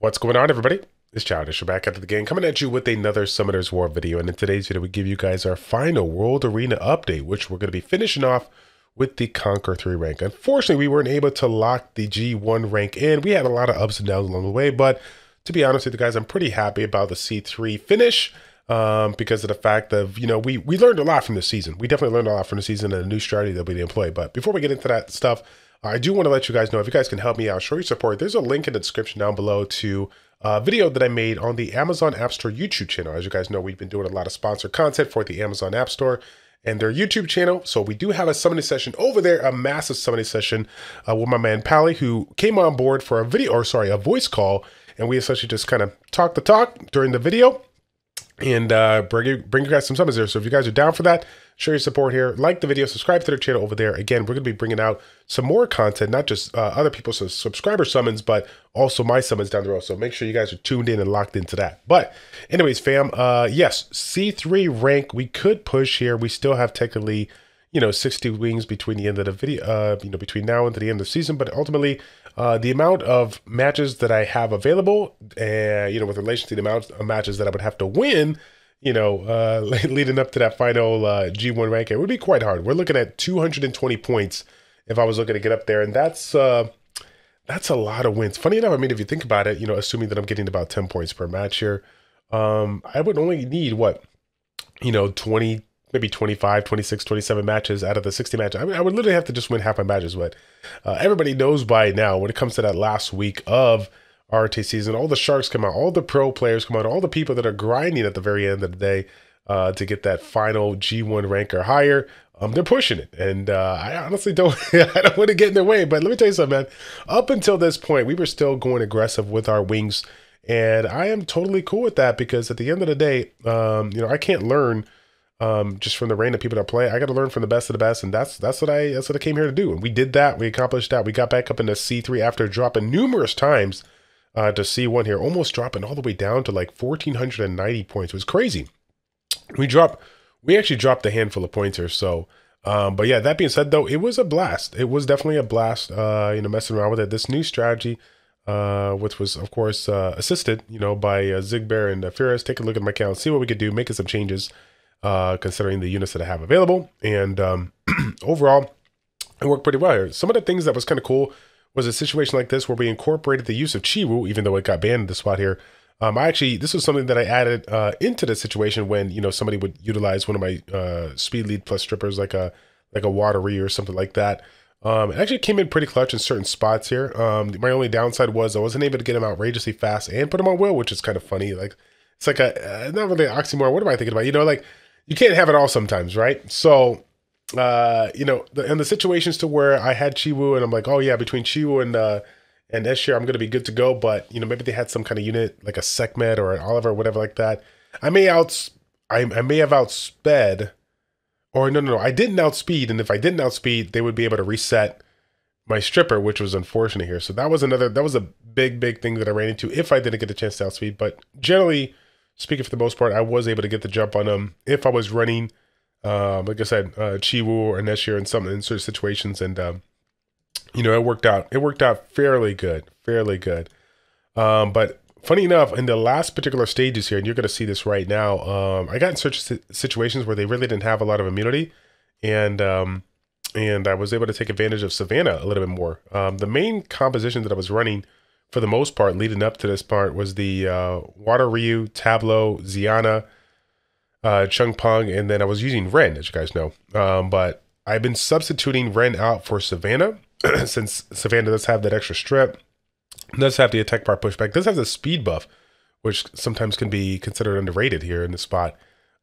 What's going on, everybody? It's Childish. We're back at the game, coming at you with another Summoners War video. And in today's video, we give you guys our final World Arena update, which we're going to be finishing off with the Conquer 3 rank. Unfortunately, we weren't able to lock the G1 rank in. We had a lot of ups and downs along the way, but to be honest with you guys, I'm pretty happy about the C3 finish um, because of the fact of, you know, we, we learned a lot from the season. We definitely learned a lot from the season and a new strategy that we didn't play. But before we get into that stuff, I do want to let you guys know if you guys can help me out, show your support. There's a link in the description down below to a video that I made on the Amazon App Store YouTube channel. As you guys know, we've been doing a lot of sponsored content for the Amazon App Store and their YouTube channel. So we do have a summoning session over there, a massive summoning session uh, with my man Pally, who came on board for a video, or sorry, a voice call, and we essentially just kind of talked the talk during the video and uh, bring bring you guys some summons there. So if you guys are down for that, show your support here. Like the video, subscribe to their channel over there. Again, we're going to be bringing out some more content, not just uh, other people's subscriber summons, but also my summons down the road. So make sure you guys are tuned in and locked into that. But anyways, fam, uh, yes, C3 rank we could push here. We still have technically you know 60 wings between the end of the video uh you know between now and the end of the season but ultimately uh the amount of matches that i have available uh you know with relation to the amount of matches that i would have to win you know uh leading up to that final uh g1 rank it would be quite hard. We're looking at 220 points if i was looking to get up there and that's uh that's a lot of wins. Funny enough i mean if you think about it you know assuming that i'm getting about 10 points per match here um i would only need what you know 20 maybe 25, 26, 27 matches out of the 60 matches. I, mean, I would literally have to just win half my matches, but uh, everybody knows by now when it comes to that last week of RT season, all the sharks come out, all the pro players come out, all the people that are grinding at the very end of the day uh, to get that final G1 rank or higher. Um, they're pushing it, and uh, I honestly don't. I don't want to get in their way, but let me tell you something, man. Up until this point, we were still going aggressive with our wings, and I am totally cool with that because at the end of the day, um, you know, I can't learn um, just from the random people that play. I got to learn from the best of the best, and that's that's what I that's what I came here to do. And we did that. We accomplished that. We got back up into C three after dropping numerous times uh, to C one here, almost dropping all the way down to like fourteen hundred and ninety points. It was crazy. We dropped. We actually dropped a handful of points. So, um, but yeah. That being said, though, it was a blast. It was definitely a blast. Uh, you know, messing around with it. This new strategy. Uh, which was of course uh, assisted, you know, by uh, Zigbear and uh, Furious. Take a look at my account, see what we could do, making some changes uh, considering the units that I have available. And um, overall, it worked pretty well here. Some of the things that was kind of cool was a situation like this where we incorporated the use of Chiwu, even though it got banned in the spot here. Um, I actually, this was something that I added uh, into the situation when, you know, somebody would utilize one of my uh, speed lead plus strippers like a like a watery or something like that. Um, it actually came in pretty clutch in certain spots here. Um, my only downside was I wasn't able to get him outrageously fast and put him on will, which is kind of funny. Like it's like a uh, not really an oxymoron. What am I thinking about? You know, like you can't have it all sometimes, right? So, uh, you know, the, and the situations to where I had Chiwu and I'm like, oh yeah, between Chiwu and uh, and Eshir, I'm gonna be good to go. But you know, maybe they had some kind of unit like a Sekhmet or an Oliver, or whatever like that. I may outs, I, I may have outsped, or no, no, no, I didn't outspeed. And if I didn't outspeed, they would be able to reset my stripper, which was unfortunate here. So that was another, that was a big, big thing that I ran into if I didn't get the chance to outspeed. But generally, speaking for the most part, I was able to get the jump on them if I was running, um, like I said, uh, Chiwu or Neshir in some in certain situations, and um, you know, it worked out. It worked out fairly good, fairly good. Um, but funny enough, in the last particular stages here, and you're going to see this right now, um, I got in such situations where they really didn't have a lot of immunity, and um, and I was able to take advantage of Savannah a little bit more. Um, the main composition that I was running for the most part, leading up to this part, was the uh, Water Ryu, Tableau, Ziana, uh, Chung Pong, and then I was using Ren, as you guys know. Um, but I've been substituting Ren out for Savannah since Savannah does have that extra strip, does have the attack bar pushback, does have the speed buff, which sometimes can be considered underrated here in this spot.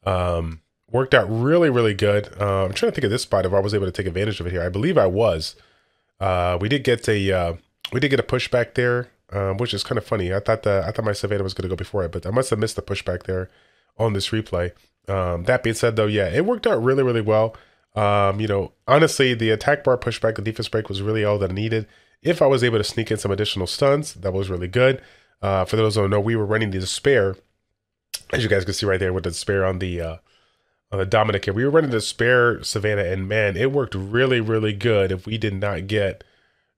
Um, worked out really, really good. Uh, I'm trying to think of this spot if I was able to take advantage of it here. I believe I was. Uh, we did get a uh, we did get a pushback there um, which is kind of funny. I thought the I thought my Savannah was going to go before it, but I must have missed the pushback there on this replay. Um, that being said, though, yeah, it worked out really, really well. Um, you know, honestly, the attack bar pushback, the defense break was really all that I needed. If I was able to sneak in some additional stuns, that was really good. Uh, for those who don't know, we were running the despair, as you guys can see right there with the despair on the uh, on the Dominic here. We were running the spare Savannah, and man, it worked really, really good. If we did not get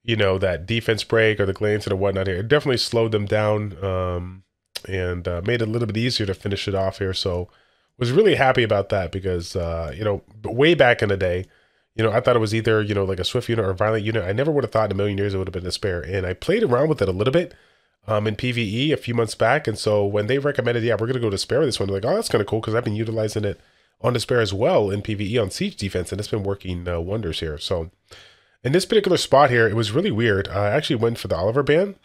you know, that defense break or the glance and whatnot here. It definitely slowed them down um, and uh, made it a little bit easier to finish it off here. So was really happy about that because, uh, you know, way back in the day, you know, I thought it was either, you know, like a swift unit or a violent unit. I never would have thought in a million years it would have been a spare. And I played around with it a little bit um, in PVE a few months back. And so when they recommended, yeah, we're going to go to spare this one, like, oh, that's kind of cool because I've been utilizing it on despair as well in PVE on siege defense, and it's been working uh, wonders here. So in this particular spot here, it was really weird. I actually went for the Oliver ban.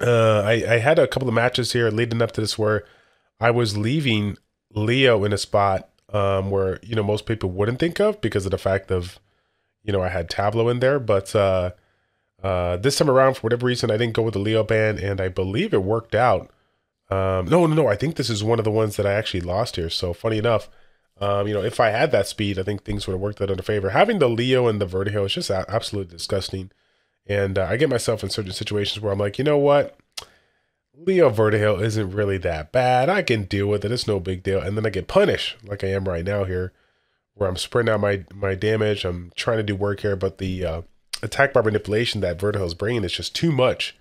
Uh, I, I had a couple of matches here leading up to this where I was leaving Leo in a spot um, where you know most people wouldn't think of because of the fact of you know I had Tableau in there, but uh, uh, this time around for whatever reason I didn't go with the Leo ban, and I believe it worked out. Um, no, no, no. I think this is one of the ones that I actually lost here. So funny enough, um, you know, if I had that speed, I think things would have worked out in favor. Having the Leo and the Vertigo is just absolutely disgusting. And uh, I get myself in certain situations where I'm like, you know what? Leo Vertigo isn't really that bad. I can deal with it. It's no big deal. And then I get punished like I am right now here, where I'm spreading out my, my damage. I'm trying to do work here, but the uh, attack bar manipulation that Vertigo is bringing is just too much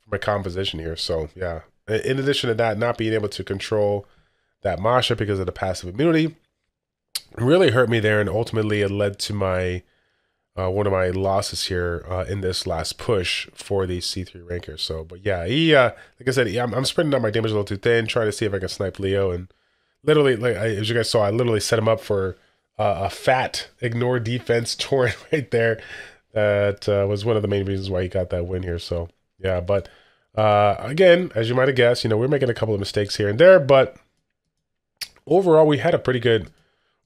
for my composition here. So, yeah. In addition to that, not being able to control that Masha because of the passive immunity really hurt me there, and ultimately it led to my uh, one of my losses here uh, in this last push for the C3 ranker. So, but yeah, he uh, like I said, yeah, I'm, I'm spreading out my damage a little too thin, trying to see if I can snipe Leo, and literally, like I, as you guys saw, I literally set him up for uh, a fat ignore defense torrent right there. That uh, was one of the main reasons why he got that win here. So yeah, but uh, again, as you might have guessed, you know we're making a couple of mistakes here and there, but overall we had a pretty good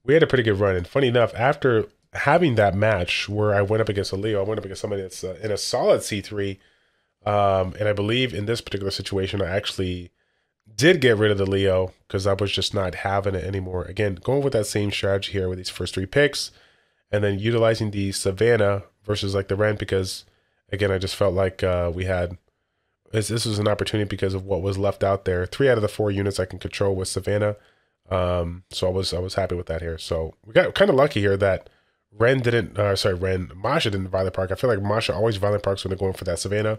we had a pretty good run. And funny enough, after having that match where I went up against a Leo, I went up against somebody that's uh, in a solid C3. Um, and I believe in this particular situation, I actually did get rid of the Leo because I was just not having it anymore. Again, going with that same strategy here with these first three picks and then utilizing the Savannah versus like the Rent because, again, I just felt like uh, we had this, this was an opportunity because of what was left out there. Three out of the four units I can control with Savannah. Um, so I was I was happy with that here. So we got kind of lucky here that Ren didn't. Uh, sorry, Ren Masha didn't violent proc. I feel like Masha always violent procs when they're going for that Savannah.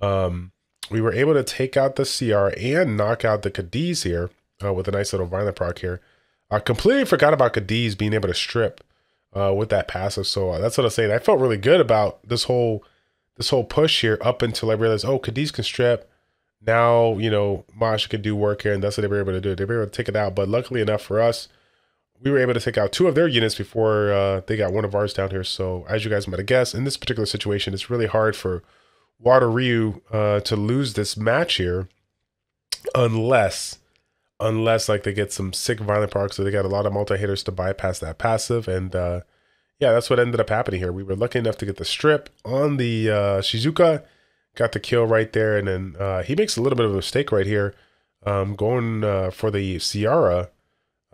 Um, we were able to take out the CR and knock out the Cadiz here uh, with a nice little violent proc here. I completely forgot about Cadiz being able to strip uh, with that passive. So uh, that's what I was saying. I felt really good about this whole this whole push here up until I realized, oh, Cadiz can strip now, you know, Mosh could do work here, and that's what they were able to do. They were able to take it out. But luckily enough for us, we were able to take out two of their units before uh, they got one of ours down here. So, as you guys might have guessed, in this particular situation, it's really hard for Water Ryu uh, to lose this match here, unless, unless like they get some sick violent procs. So they got a lot of multi hitters to bypass that passive, and uh, yeah, that's what ended up happening here. We were lucky enough to get the strip on the uh, Shizuka got the kill right there, and then uh, he makes a little bit of a mistake right here, um, going uh, for the Ciara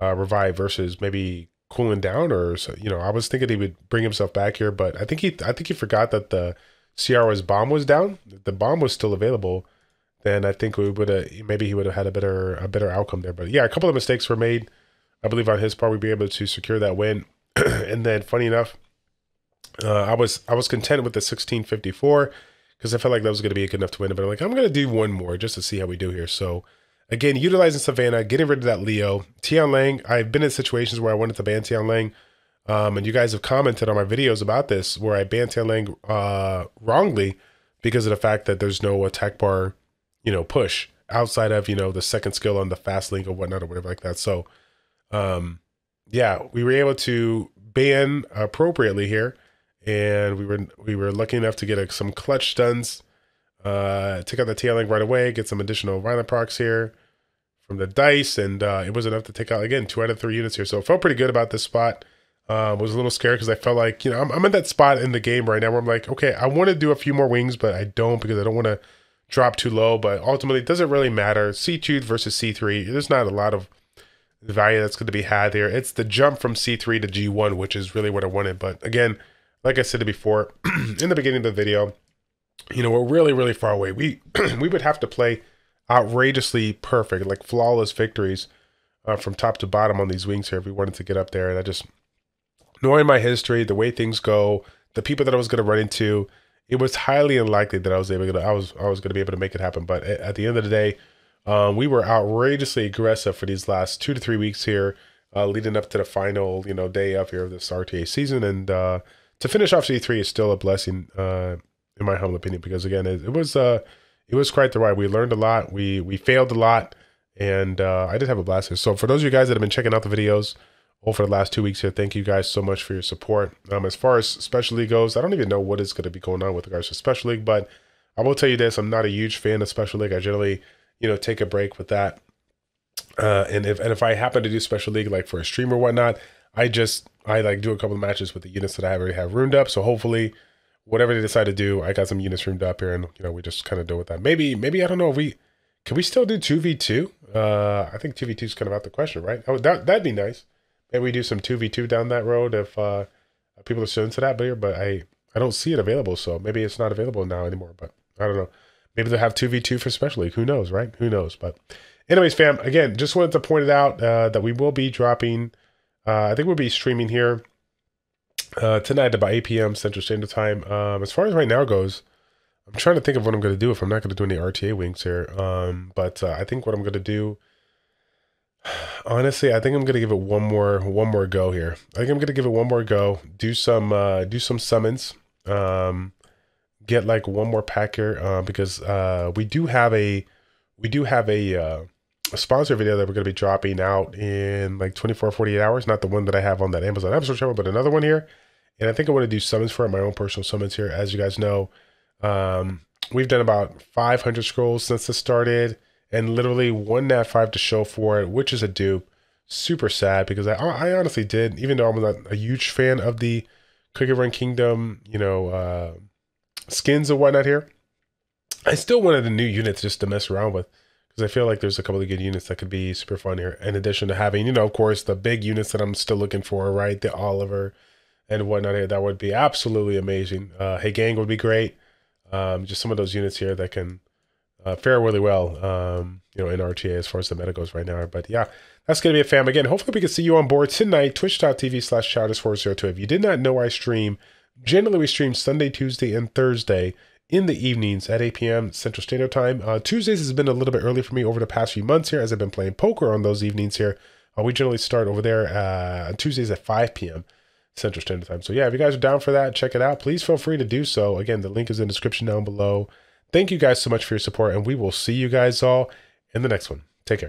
uh, revive versus maybe cooling down, or you know, I was thinking he would bring himself back here, but I think he, I think he forgot that the Ciara's bomb was down. If the bomb was still available, then I think we would have maybe he would have had a better a better outcome there. But yeah, a couple of mistakes were made. I believe on his part we'd be able to secure that win. and then, funny enough, uh, I was I was content with the 1654 because I felt like that was going to be good enough to win. But I'm like, I'm going to do one more just to see how we do here. So again, utilizing Savannah, getting rid of that Leo. Tian Lang, I've been in situations where I wanted to ban Tian Lang. Um, and you guys have commented on my videos about this where I banned Tian Lang uh, wrongly because of the fact that there's no attack bar, you know, push outside of, you know, the second skill on the fast link or whatnot or whatever like that. So, um, yeah, we were able to ban appropriately here and we were we were lucky enough to get a, some clutch stuns. Uh, take out the tailing right away, get some additional procs here from the dice, and uh, it was enough to take out again two out of three units here. So felt pretty good about this spot. Uh, was a little scared because I felt like you know I'm, I'm at that spot in the game right now where I'm like, okay, I want to do a few more wings, but I don't because I don't want to drop too low. But ultimately, it doesn't really matter. C2 versus C3, there's not a lot of value that's going to be had here. It's the jump from C3 to G1, which is really what I wanted. But again, like I said before in the beginning of the video, you know, we're really, really far away. We we would have to play outrageously perfect, like flawless victories uh, from top to bottom on these wings here if we wanted to get up there. And I just, knowing my history, the way things go, the people that I was going to run into, it was highly unlikely that I was able to I was I was going to be able to make it happen. But at the end of the day, um, we were outrageously aggressive for these last two to three weeks here, uh, leading up to the final you know day of here of this RTA season, and uh, to finish off C3 is still a blessing, uh, in my humble opinion, because again, it, it was uh, it was quite the ride. We learned a lot. We we failed a lot, and uh, I did have a blast. So for those of you guys that have been checking out the videos over the last two weeks here, thank you guys so much for your support. Um, as far as special league goes, I don't even know what is going to be going on with regards to special league, but I will tell you this: I'm not a huge fan of special league. I generally, you know, take a break with that. Uh, and if and if I happen to do special league like for a stream or whatnot, I just I like do a couple of matches with the units that I already have runed up. So hopefully, whatever they decide to do, I got some units runed up here, and you know we just kind of deal with that. Maybe maybe I don't know if we can we still do two v two. Uh, I think two v two is kind of out the question, right? Oh, that that'd be nice. Maybe we do some two v two down that road if uh, people are still into that here, but I I don't see it available, so maybe it's not available now anymore. But I don't know. Maybe they'll have two v two for special league. Who knows, right? Who knows? But anyways, fam, again, just wanted to point it out uh, that we will be dropping uh, I think we'll be streaming here uh, tonight about 8 p.m. Central Standard Time. Um, as far as right now goes, I'm trying to think of what I'm going to do if I'm not going to do any RTA wings here. Um, but uh, I think what I'm going to do, honestly, I think I'm going to give it one more one more go here. I think I'm going to give it one more go. Do some uh, do some summons. Um, get like one more pack here uh, because uh, we do have a we do have a uh, a sponsor video that we're going to be dropping out in like 24, 48 hours. Not the one that I have on that Amazon episode channel, but another one here. And I think I want to do summons for it, my own personal summons here. As you guys know, um, we've done about 500 scrolls since this started and literally one nat 5 to show for it, which is a dupe. Super sad because I, I honestly did, even though I'm not a huge fan of the Cookie Run Kingdom, you know, uh, skins and whatnot here. I still wanted the new units just to mess around with because I feel like there's a couple of good units that could be super fun here. In addition to having, you know, of course, the big units that I'm still looking for, right? The Oliver and whatnot here. That would be absolutely amazing. Uh, hey, gang would be great. Um, just some of those units here that can uh, fare really well, um, you know, in RTA as far as the meta goes right now. But yeah, that's going to be a fam. Again, hopefully we can see you on board tonight, twitch.tv slash childish402. If you did not know I stream, generally we stream Sunday, Tuesday, and Thursday in the evenings at 8 p.m. Central Standard Time. Uh, Tuesdays has been a little bit early for me over the past few months here as I've been playing poker on those evenings here. Uh, we generally start over there uh, on Tuesdays at 5 p.m. Central Standard Time. So yeah, if you guys are down for that, check it out. Please feel free to do so. Again, the link is in the description down below. Thank you guys so much for your support, and we will see you guys all in the next one. Take care.